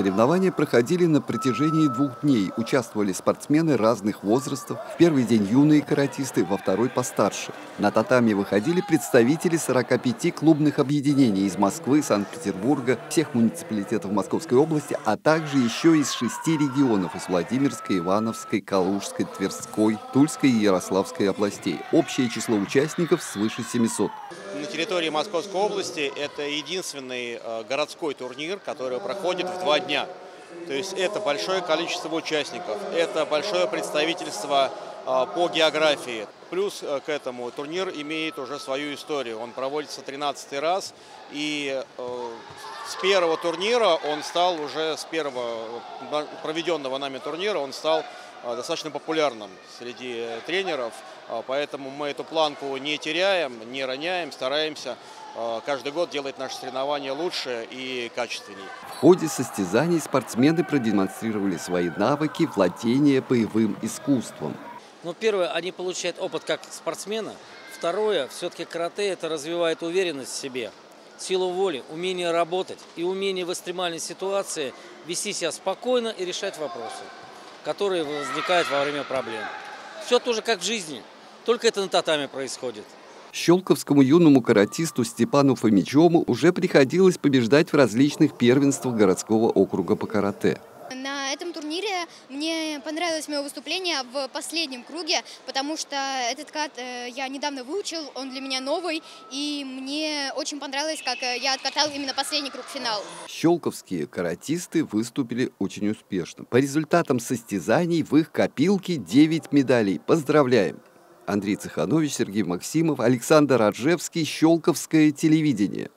Соревнования проходили на протяжении двух дней. Участвовали спортсмены разных возрастов. В первый день юные каратисты, во второй постарше. На татами выходили представители 45 клубных объединений из Москвы, Санкт-Петербурга, всех муниципалитетов Московской области, а также еще из шести регионов из Владимирской, Ивановской, Калужской, Тверской, Тульской и Ярославской областей. Общее число участников свыше 700 на территории Московской области это единственный э, городской турнир, который проходит в два дня. То есть это большое количество участников, это большое представительство э, по географии. Плюс э, к этому турнир имеет уже свою историю. Он проводится 13 раз, и с первого турнира он стал уже, с первого проведенного нами турнира, он стал достаточно популярным среди тренеров. А, поэтому мы эту планку не теряем, не роняем, стараемся каждый год делать наши соревнования лучше и качественнее. В ходе состязаний спортсмены продемонстрировали свои навыки владения боевым искусством. Ну, первое, они получают опыт как спортсмена. Второе, все-таки карате это развивает уверенность в себе, силу воли, умение работать и умение в экстремальной ситуации вести себя спокойно и решать вопросы, которые возникают во время проблем. Все тоже как в жизни. Только это на татами происходит. Щелковскому юному каратисту Степану Фомичеву уже приходилось побеждать в различных первенствах городского округа по карате. На этом турнире мне понравилось мое выступление в последнем круге, потому что этот кат э, я недавно выучил, он для меня новый, и мне очень понравилось, как э, я откатал именно последний круг финал. Щелковские каратисты выступили очень успешно. По результатам состязаний в их копилке 9 медалей. Поздравляем! Андрей Цеханович, Сергей Максимов, Александр Аджевский, Щелковское телевидение.